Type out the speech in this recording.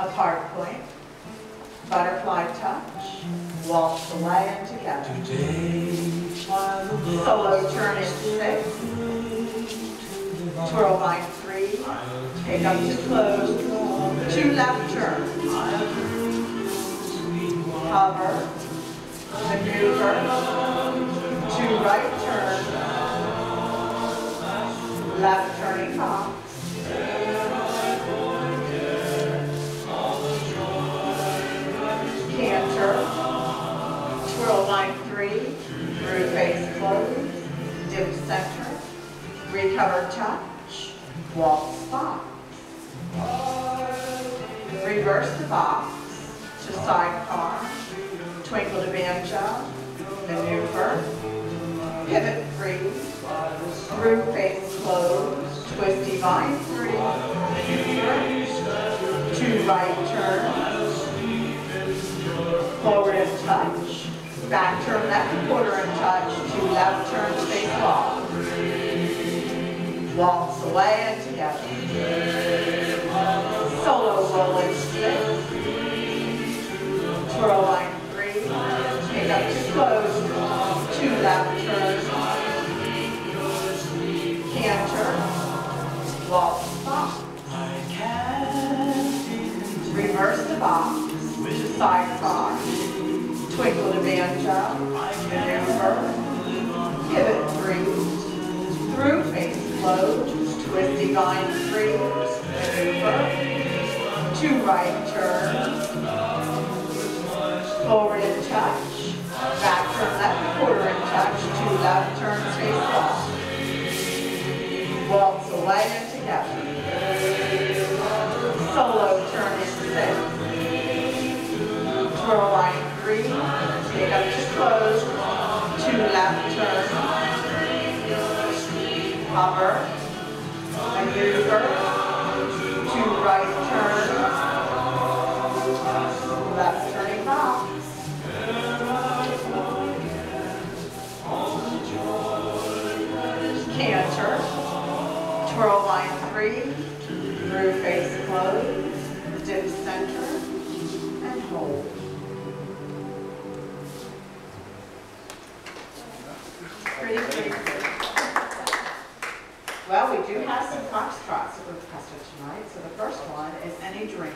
apart point, butterfly touch, waltz the and together. Solo turn in six, twirl vine three, take up to close, two left turns, hover, maneuver, two right turns, left line three, through face close, dip center, recover touch, waltz box. Reverse the box to sidecar, twinkle to banjo, maneuver, pivot three, through face close, twisty vine three, maneuver, two right turns, forward and touch, back turn left quarter and touch, two left turns face off. Waltz away and together. Solo roll in six. Twirl vine three, take up to close, two left turns. Canter, waltz box. Reverse the box, to sidecar, twinkle to banjo, maneuver, pivot three, through face close, twisty vine three, maneuver, two right turns, forward and touch, back turn left quarter and touch, two left turns face off. Waltz away and together. Solo turn in six. Twirl vine three, close, two left turns. Hover, maneuver, two right turns. Left turning box. Canter, twirl vine three, through face close, dip center, Well, we do have some foxtrots that we're testing tonight. So the first one is Any Dream.